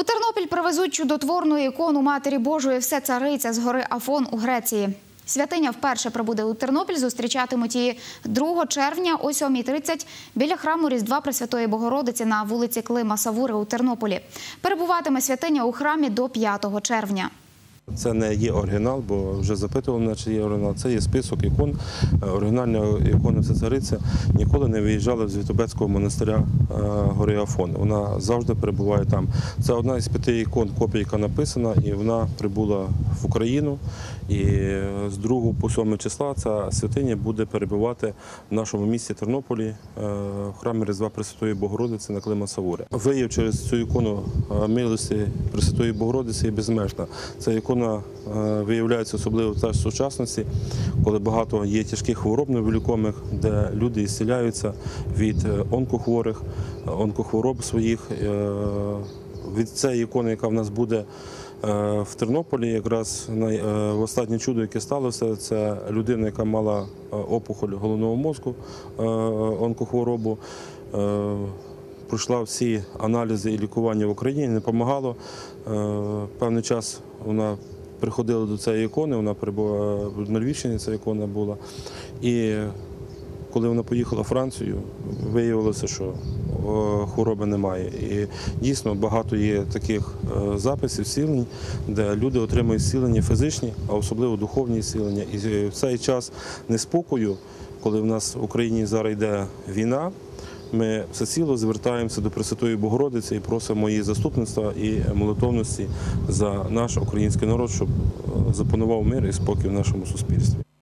У Тернопіль привезуть чудотворну ікону Матері Божої все цариця з гори Афон у Греції. Святиня вперше прибуде у Тернопіль. Зустрічатимуть її 2 червня о 7.30 біля храму Різдва Пресвятої Богородиці на вулиці Клима Савури у Тернополі. Перебуватиме святиня у храмі до 5 червня. Це не є оригінал, бо вже запитували мене, чи є оригінал. Це є список ікон. Е, Оригінальна ікона Всецариця ніколи не виїжджала з Вітобецького монастиря е, гори Афон. Вона завжди перебуває там. Це одна із п'яти ікон, копія, яка написана, і вона прибула в Україну. І з 2 по 7 числа ця святиня буде перебувати в нашому місті Тернополі е, в храмі Різдва Пресвятої Богородиці на Клима Савури. Вияв через цю ікону е, милості Пресвятої Богородиці є безмежна. Ця ікона е, виявляється особливо в сучасності, коли багато є тяжких хвороб невиліковних, де люди ісціляються від е, онкохворих, е, онкохвороб своїх. Від цієї ікони, яка в нас буде в Тернополі, якраз останнє чудо, яке сталося, це людина, яка мала опухоль головного мозку, онкохворобу. Е, Пройшла всі аналізи і лікування в Україні, не допомагало. Е, Певний час вона приходила до цієї ікони, вона перебувала на Львівщині, ця ікона була. І коли вона поїхала в Францію, виявилося, що хвороби немає. І дійсно багато є таких е, записів, зцілень, де люди отримують зцілення фізичні, а особливо духовні зцілення. І в цей час неспокою, коли в нас в Україні зараз йде війна, ми всеціло звертаємося до Пресвятої Богородиці і просимо її заступництва і молитовності за наш український народ, щоб е, запанував мир і спокій в нашому суспільстві.